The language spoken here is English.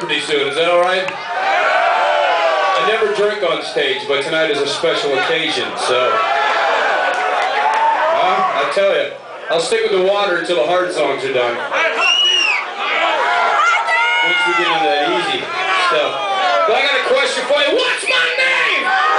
pretty soon. Is that all right? I never drink on stage, but tonight is a special occasion, so. Huh? I tell you, I'll stick with the water until the hard songs are done. Once we get into that easy stuff. But I got a question for you. What's my name?